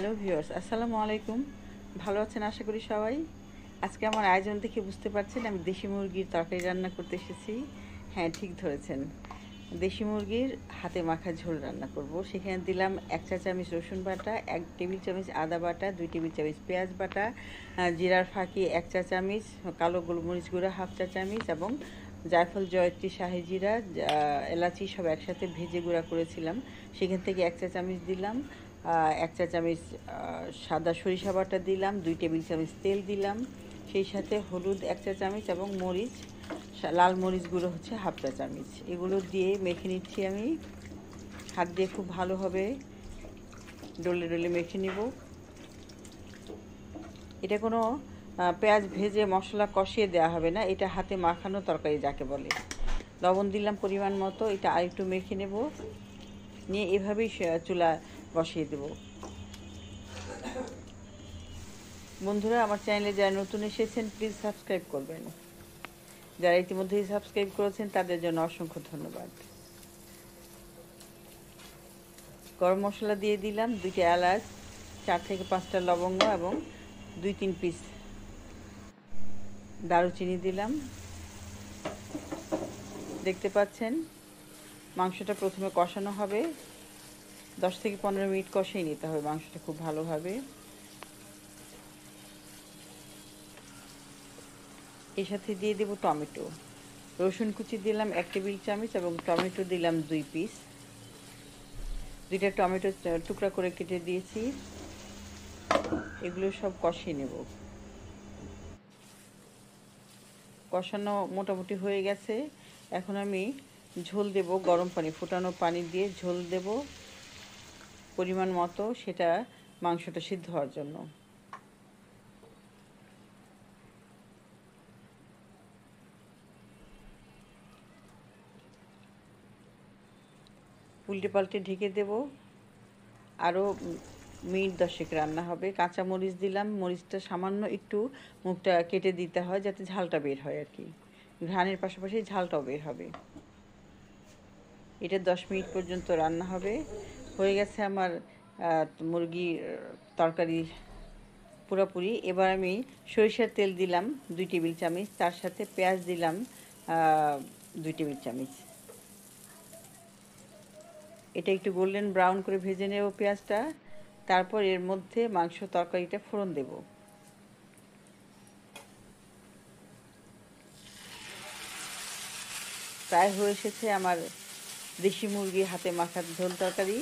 Hello viewers আসসালামু আলাইকুম ভালো আছেন আশা করি সবাই? আজকে আমার আয়োজন দেখে বুঝতে পারছেন, আমি দেশি মুরগির তরকারি রান্না করতে এসেছি। হ্যাঁ ঠিক ধরেছেন। দেশি মুরগির হাতে মাখা ঝোল রান্না করব। সেখানে দিলাম এক চা চামচ রসুন বাটা, এক টেবিল চামচ আদা বাটা, দুই টেবিল চামচ পেঁয়াজ বাটা জিরার ফাঁকি এক চা চামচ, কালো গোলমরিচ গুঁড়া হাফ চা চামচ এবং জায়ফল জয়ত্রী শাহি জিরা এলাচি সব একসাথে ভেজে গুঁড়া করেছিলাম। সেখান থেকে এক চা চামচ দিলাম। এক চা চামচ সাদা সরিষা বাটা দিলাম, দুই টেবিল চামচ তেল দিলাম। সেই সাথে হলুদ এক চা চামচ এবং মরিচ লাল মরিচ গুঁড়ো হচ্ছে হাফ চা চামচ। এগুলো দিয়ে মেখে নিচ্ছি আমি। হাত দিয়ে খুব ভালোভাবে ডলে ডলে মেখে নিব। এটা কোনো পেঁয়াজ ভেজে মশলা কষিয়ে দেওয়া হবে না। এটা হাতে মাখানো তরকারি যাকে বলে। লবণ দিলাম পরিমাণ মতো। এটা আরেকটু মেখে নেব। নিয়ে এভাবেই চুলা বসিয়ে দেব। বন্ধুরা, আমার চ্যানেলে যারা নতুন এসেছেন প্লিজ সাবস্ক্রাইব করবেন। যারা ইতিমধ্যেই সাবস্ক্রাইব করেছেন, তাদের জন্য অসংখ্য ধন্যবাদ। গরম মশলা দিয়ে দিলাম, দুইটা এলাচ, চার থেকে পাঁচটা লবঙ্গ এবং দুই তিন পিস দারুচিনি দিলাম। দেখতে পাচ্ছেন, মাংসটা প্রথমে কষানো হবে। দশ থেকে পনেরো মিনিট কষিয়ে নিতে হবে, মাংসটা খুব ভালোভাবে। এর সাথে দিয়ে দেব টমেটো। রসুন কুচি দিলাম এক টেবিল চামচ এবং টমেটো দিলাম দুই পিস। দুইটা টমেটো টুকরা করে কেটে দিয়েছি। এগুলো সব কষিয়ে নেব। কষানো মোটামুটি হয়ে গেছে। এখন আমি ঝোল দেব, গরম পানি, ফুটানো পানি দিয়ে ঝোল দেব। পরিমাণ মতো সেটা মাংসটা সিদ্ধ হওয়ার জন্য। উল্টে পাল্টে ঢেকে দেব। আরও মিনিট দশেক রান্না হবে। কাঁচা মরিচ দিলাম। মরিচটা সামান্য একটু মুখটা কেটে দিতে হয় যাতে ঝালটা বের হয় আর কি। ঘ্রাণের পাশাপাশি ঝালটাও বের হবে। এটা দশ মিনিট পর্যন্ত রান্না হবে। হয়ে গেছে আমার আহ, মুরগির তরকারি পুরোপুরি। এবার আমি সরিষার তেল দিলাম দুই টেবিল চামচ তার সাথে পেঁয়াজ দিলাম দুই টেবিল চামচ। এটা একটু গোল্ডেন ব্রাউন করে ভেজে নেব পেঁয়াজটা তারপর এর মধ্যে মাংস তরকারিটা ফোড়ন দেব। প্রায় হয়ে এসেছে আমার দেশি মুরগি, হাতে মাখার ঝোল তরকারি।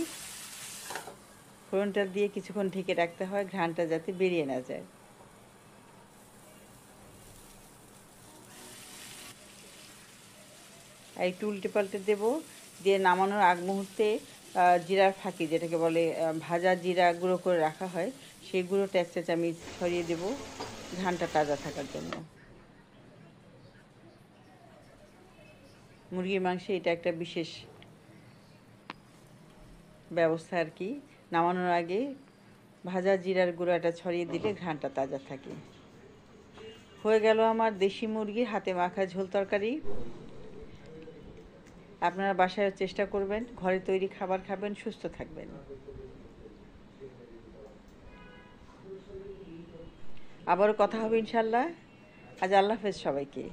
ফোড়নটা দিয়ে কিছুক্ষণ ঢেকে রাখতে হয়, ঘ্রাণটা যাতে বেরিয়ে না যায়। আর একটু উল্টে পাল্টে দেবো, দিয়ে নামানোর আগ মুহূর্তে জিরার ফাঁকি, যেটাকে বলে ভাজা জিরা গুঁড়ো করে রাখা হয়, সেই গুঁড়ো এক আমি ছড়িয়ে দেবো ঘানটা তাজা থাকার জন্য। মুরগির মাংসে এটা একটা বিশেষ ব্যবস্থা আর কি। নামানোর আগে ভাজা জিরার গুঁড়োটা ছড়িয়ে দিলে ঘ্রাণটা তাজা থাকে। হয়ে গেল আমার দেশি মুরগির হাতে মাখা ঝোল তরকারি। আপনারা বাসায় চেষ্টা করবেন, ঘরে তৈরি খাবার খাবেন, সুস্থ থাকবেন। আবারও কথা হবে ইনশাল্লাহ। আজ আল্লাহ হাফেজ সবাইকে।